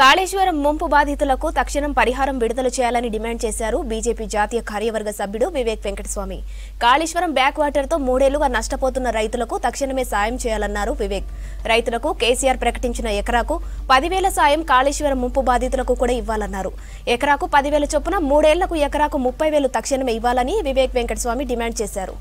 కాళేశ్వరం ముంపు బాధితులకు తక్షణం పరిహారం విడుదల చేయాలని డిమాండ్ చేశారు బీజేపీ జాతీయ కార్యవర్గ సభ్యుడు వివేక్ వెంకటస్వామి. కాళేశ్వరం బ్యాక్ వాటర్తో మూడేళ్ళుగా నష్టపోతున్న రైతులకు తక్షణమే సాయం చేయాలన్నారు వివేక్. రైతులకు కేసీఆర్ ప్రకటించిన ఎకరాకు పదివేల సాయం కాళేశ్వరం ముంపు బాధితులకు కూడా ఇవ్వాలన్నారు. ఎకరాకు పదివేల చొప్పున మూడేళ్ళకు ఎకరాకు ముప్పై వేలు తక్షణమే ఇవ్వాలని వివేక్ వెంకటస్వామి డిమాండ్ చేశారు.